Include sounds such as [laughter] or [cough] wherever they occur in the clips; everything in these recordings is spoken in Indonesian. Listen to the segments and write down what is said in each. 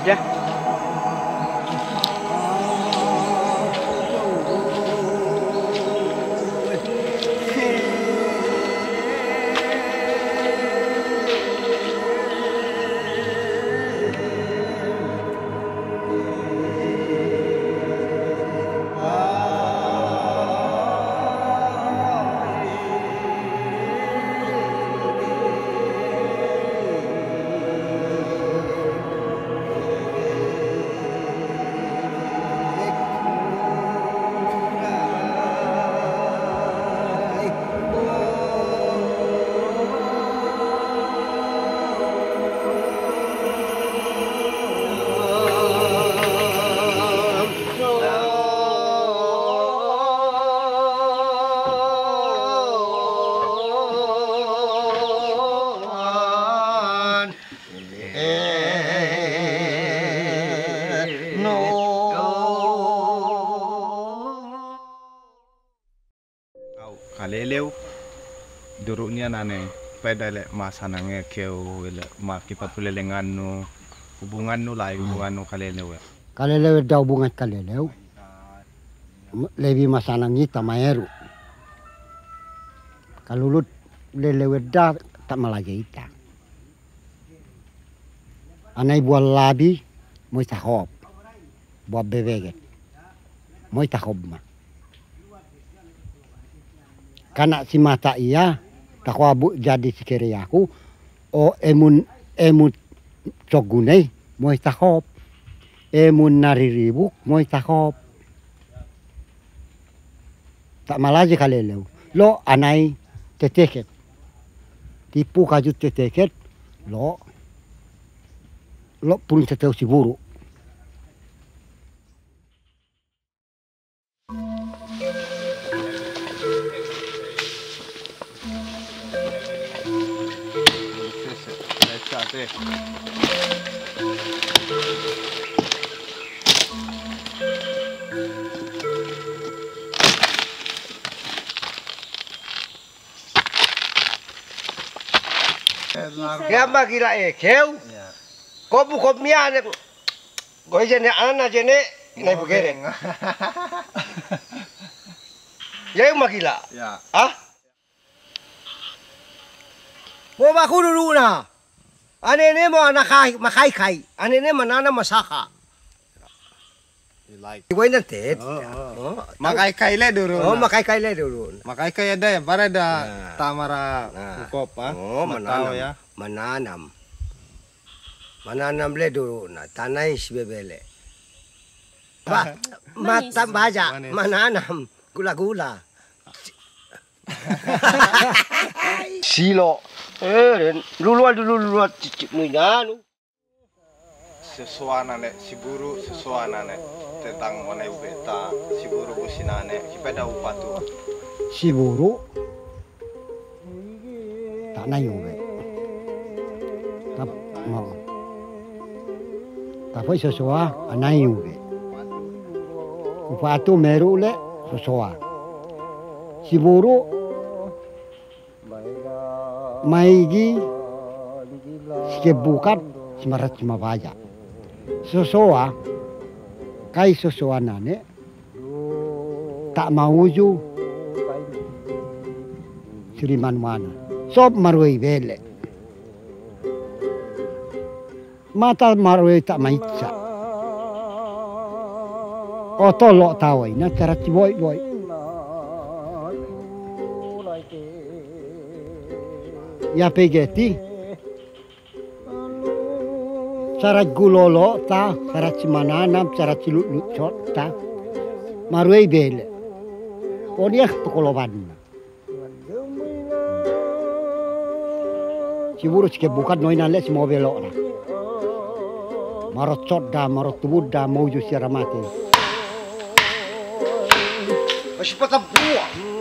ya. Kalelew duruknya nane peda le masanange keu le ma kipatulele nganu hubungan nu lai hubungan nu kalelew ya. Kalelew da hubungan kalelew. Lebi masanangi tamaeru. Kalulut lelew da tak malajaita. Anai buat labi moi tahob. Buat bebeget. Moi tahob ma. Kana si mata iya takwa bu jadi sikere aku o emun emun cogunei moi tahob. Emun nariribuk moi tahob. Tak malaji kalelew. Lo anai teteket. Tipu kaju teteket lo lo pun teteu si buru. Kaya magila e keu. Kopu kop mia ne. Goi jene ana jene nai bugere. Ya magila. Ya. Ah? Mo ba ku dulu na. Ane ne mo anakai makai kai. Ane ne manana masaka. Like. Iwai nanti. Oh, Makai kaile dulu. Oh makai kai le dulu. Makai kai ada ya, para ada Nah. tamara Nah. ukop ah. Oh Matao mananam. ya. Mananam. Mananam le dulu na. Tanai si bebele. Ba, mata baja. Mananam. Gula-gula. Silo. [laughs] [laughs] Eh, luluan dulu luluan cicik munyanu. Sesuana ne siburu sesuana ne tentang mana ubeta siburu businane kipeda upatu. Si buru tak na yuwe. Tap mau. Tapi sesuatu anai yuwe. Upatu meru le sesuatu. Si buru maigi sikebukat simarat simabaja. Sesuatu kai sesuatu nane tak mauju Siriman mana. Sob marwai bele. Mata marwai tak maitsa. Oto lo tawai na cara ciboy boy. Ya pegeti. Cara gulolo ta, cara cimananam, cara cilut ta. Marwai bele. Odia tukolobanna. Ciburu cike bukan noina le si mobil ora. Marot da marot tubud da mauju siara mati. Masih patah buah.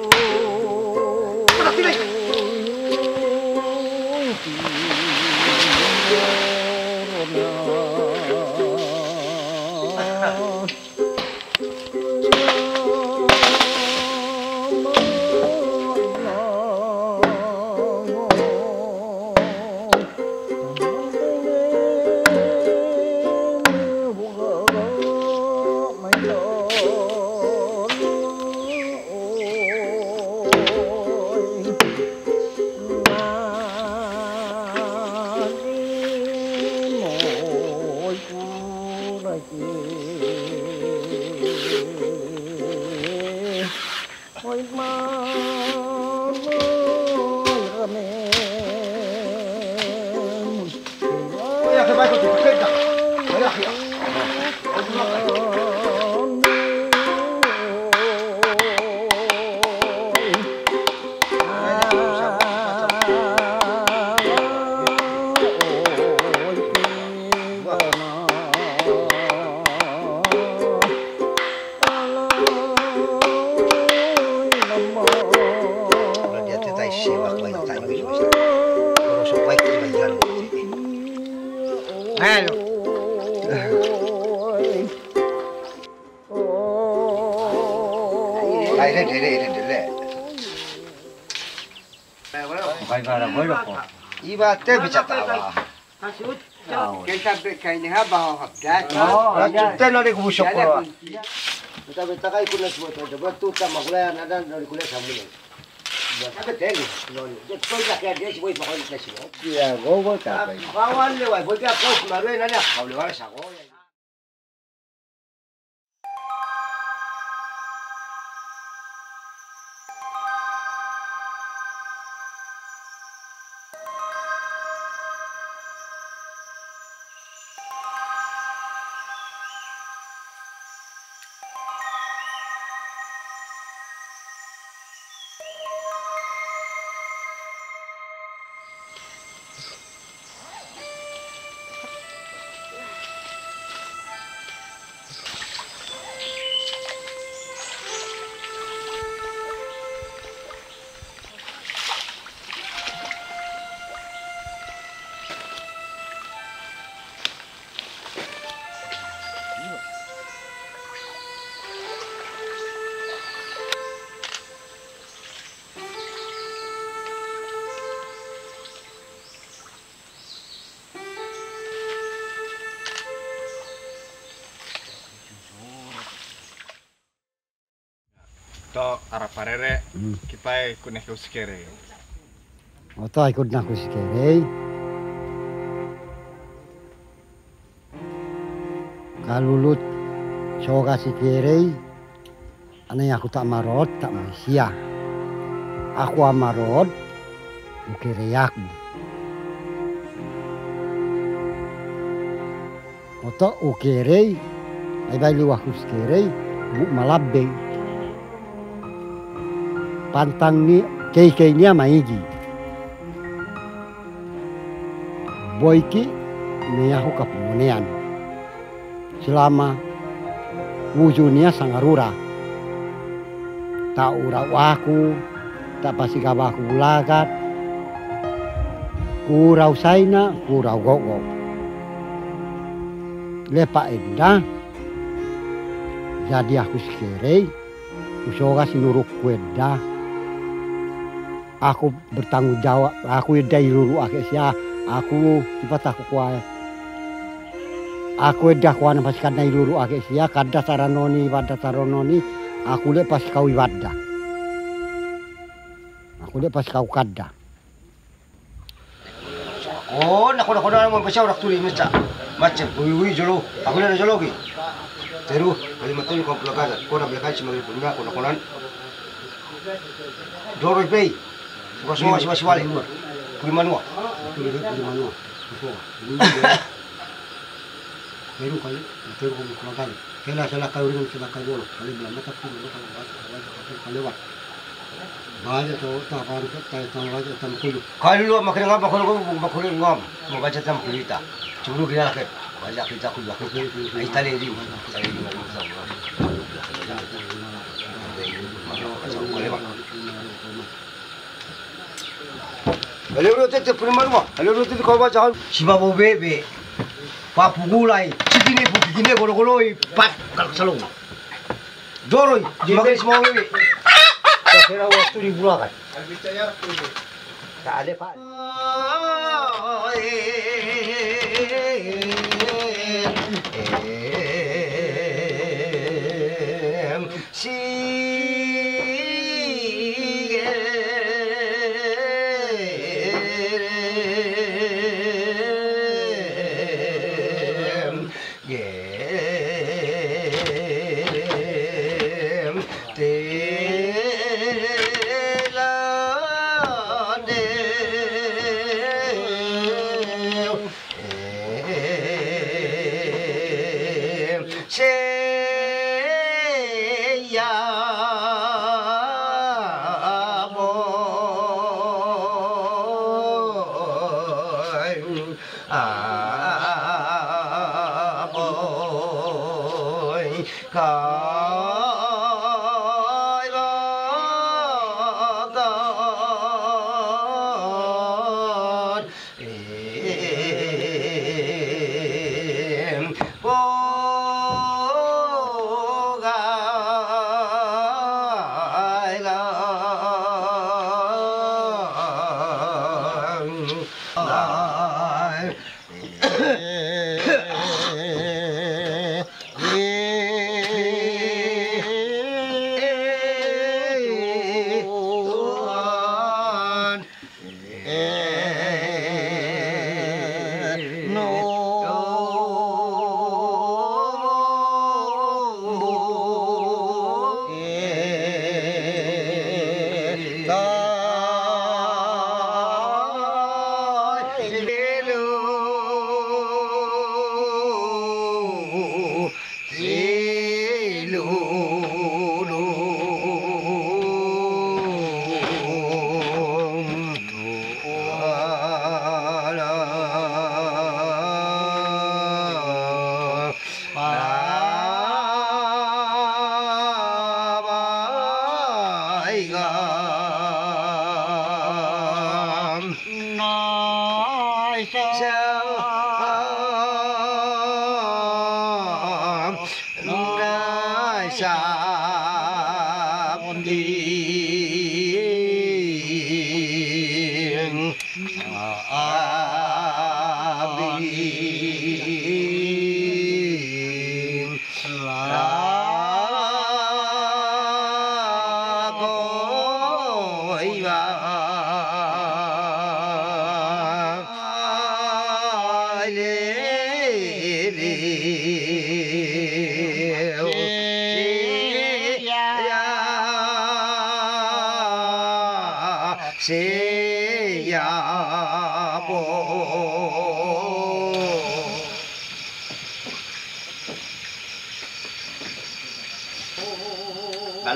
Bukan gara boleh kok. Iba teh bisa tawa. Kita kayak ini apa habdas. Oh, Lah teh nari kubusok Ada ko. kuncinya. Beta beta kai kuna semua tu. Coba tu tak makulaya nada nari kuliah sambil. Buat apa teh ni? Jadi kau nak dia semua makan kita semua. Iya, gue tak. Kawan lewat, boleh kau kemarin nada kau lewat sako. To arah parere Hmm. kipai kunek uskere. Oto ikut naku sikere. Kalulut soga sikere. Ane aku tak marot, tak Malaysia. Aku amarot, ukere aku. Oto ukere, ay bali waku sikere, bu malabe. Pantang ni, kei-kei ni maigi. boiki meyahu kapumonean. Selama wujunia sangarura. Tak ura waku, tak pasti kabaku ulagat. Kurau saina, kurau gogo. Lepa enda. Jadi aku sekere, usoga sinuruk kueda. Aku bertanggung jawab, aku edai luru ake sia aku tiba aku kuai aku dah kuana pas kana iluru ake sia kada saranoni pada saranoni aku le pas kau iwada aku le pas kau kada Oh, nak nak nak mau pasal waktu ini macam macam ui ui jolo. Aku nak jolo lagi. Teru, kali matul kau pelakan. Kau nak pelakan cuma punya, kau nak. Kau masih masih balik. Puri manua. Puri manua. Peru kali, peru kau kurang kali. Kela salah kau dengan salah kau bolo. Kali belum mata pun kalau kau kau lewat. Baca tu tak kan tak tak baca tak kulu. Kalau lu makan ngam, makan ngam, makan ngam. Mau baca tam cerita. Cuma kita nak baca kita aku nak. Ai tali di. Tali di Kalau rote te prima rumah, kalau rote te kau baca. Siapa bawa bebe, pak pugulai, cikini pukikini golo golo i pak kalau salung. Doroi, makan semua bebe. Kira waktu di bulan kan. Tak ada pak. à bôi khó Tiger Kalau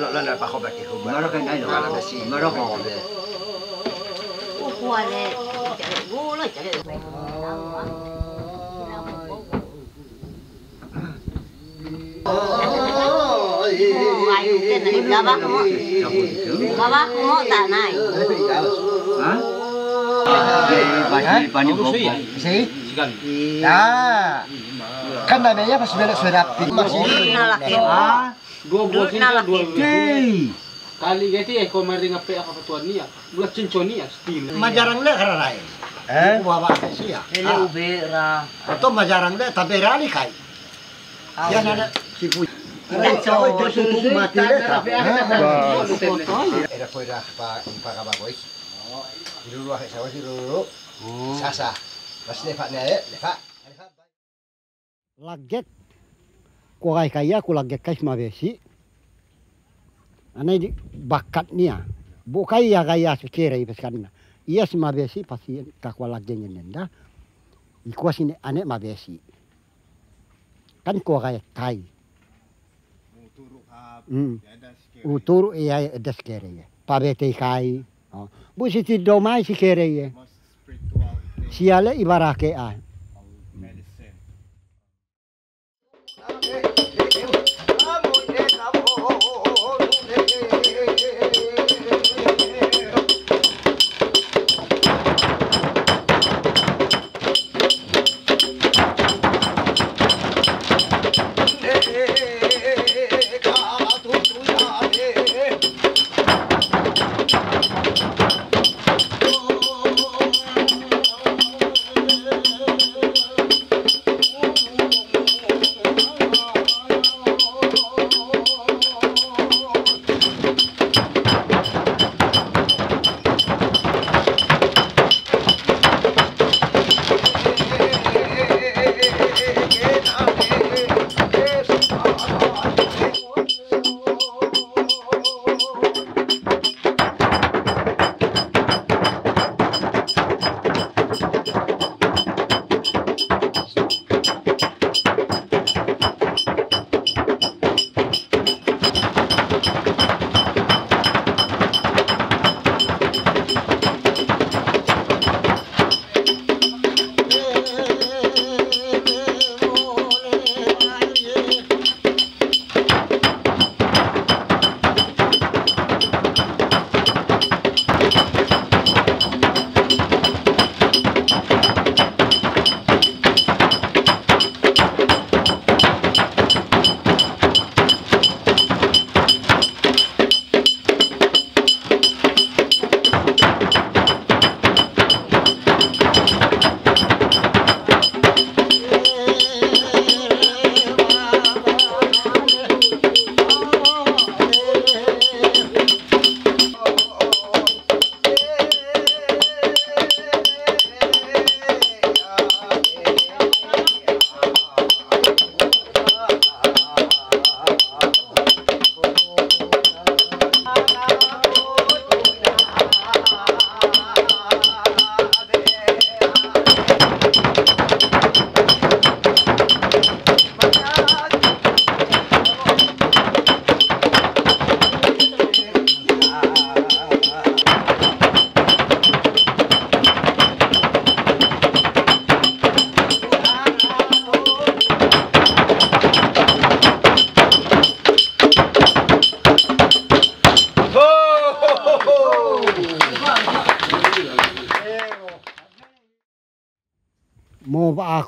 lah nak pakai pakai kubah. Mana kan ada kalau besi. Mana kan ada. Kuat le, cari gula cari. Ayo kita nak gabah kamu, gabah kamu tak naik. Basi pani bobo. Si? Ah. Kan namanya pas masih. Ah. Dua buah nalaki. dua. Kali gati eh kau mari ngape apa patuan ni ya. Bulat cincon ni ya stil. majarang le karena lain Eh? bawa sih ya Ele ubera. atau majarang le tapi rali kai ya nana si Era foi pa ah sawa. Sasa. Eh, lepak. Laget. Ko kai kaya ku laget kai ma besi. Di bakat nia. Bu kai ya kaya. Iya si ma besi pasti takwa lagenya nenda. Iko sini ane ma besi. Kan ko kai kai. Hmm. Utur iya ada sekira ya. Pabete kai. Oh. Bu si ti domai sekira ya. Siale ibarake ah.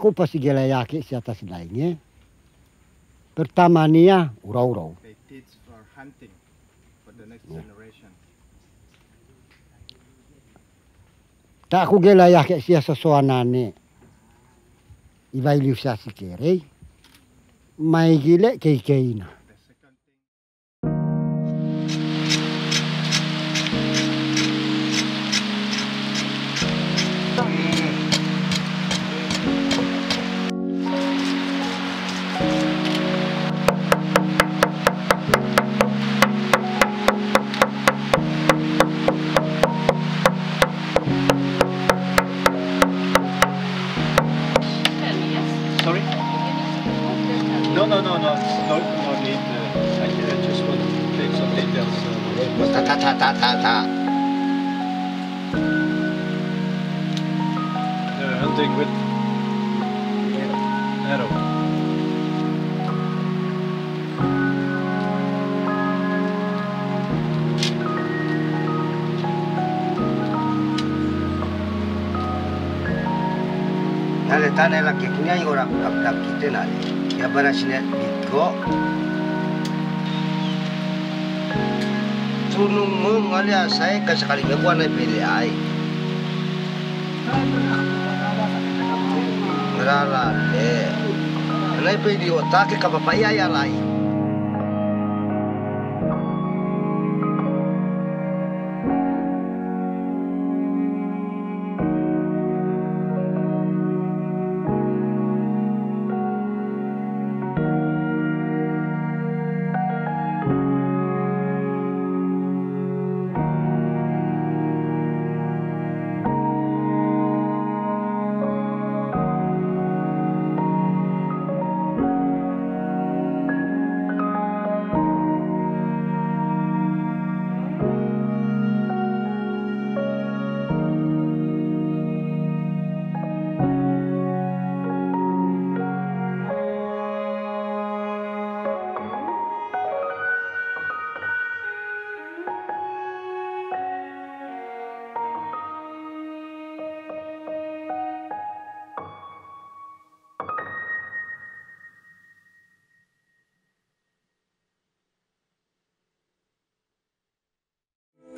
Aku pasti gila yakin si atas lainnya. Pertama nia ya, urau-urau. Ya. Tak aku gila yakin si asasoanane. Iba ilusi kere. Mai gile kei keina. タタタタタ Någonting med... Där då. Där är tanelakeknya, jag har lagt lagt lagt lagt lagt lagt lagt lagt lagt lagt lagt lagt sunung mung alias saya kan sekali gaguan ai ya, pilih ai ngerala deh Nai pilih otak ke kapapa iya ya lain.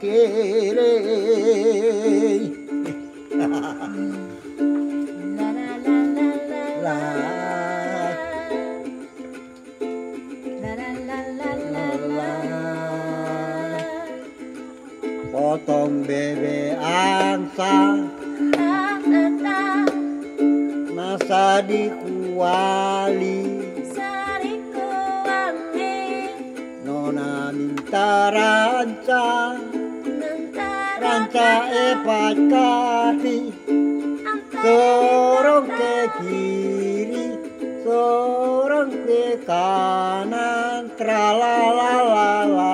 quiere. kanan tralala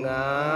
系啊。